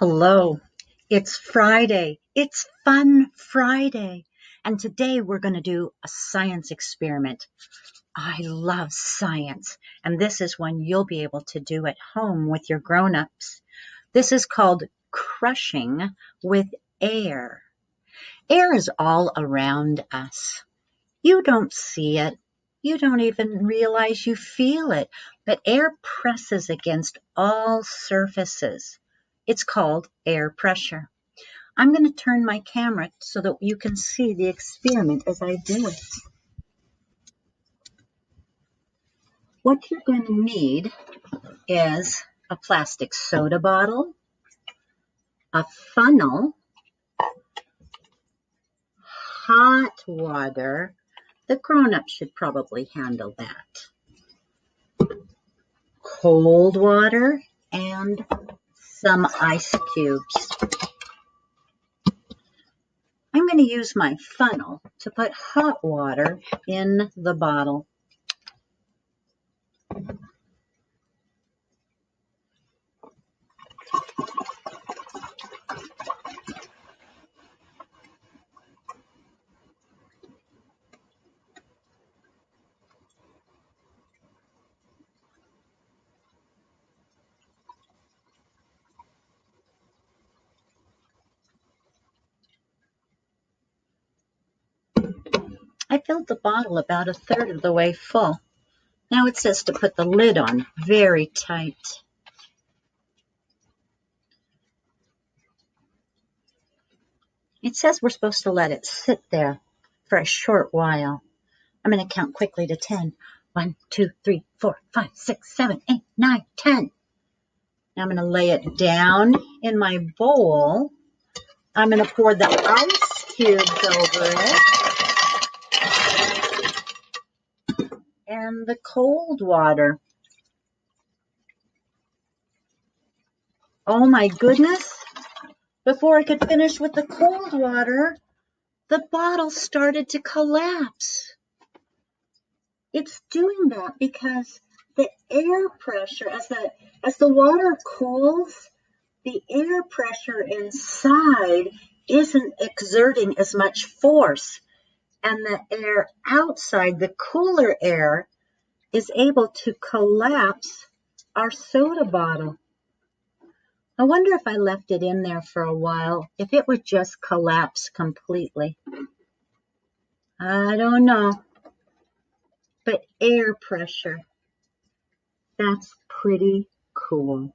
Hello, it's Friday. It's Fun Friday. And today we're going to do a science experiment. I love science, and this is one you'll be able to do at home with your grown-ups. This is called crushing with air. Air is all around us. You don't see it. You don't even realize you feel it, but air presses against all surfaces. It's called air pressure. I'm going to turn my camera so that you can see the experiment as I do it. What you're going to need is a plastic soda bottle, a funnel, hot water. The grown-up should probably handle that. Cold water and some ice cubes. I'm going to use my funnel to put hot water in the bottle. Filled the bottle about a third of the way full. Now it says to put the lid on very tight. It says we're supposed to let it sit there for a short while. I'm going to count quickly to 10. 1, 2, 3, 4, 5, 6, 7, 8, 9, 10. Now I'm going to lay it down in my bowl. I'm going to pour the ice cubes over it. The cold water. Oh my goodness. Before I could finish with the cold water, the bottle started to collapse. It's doing that because the air pressure, as the, as the water cools, the air pressure inside isn't exerting as much force and the air outside, the cooler air, is able to collapse our soda bottle. I wonder if I left it in there for a while, if it would just collapse completely. I don't know. But air pressure, that's pretty cool.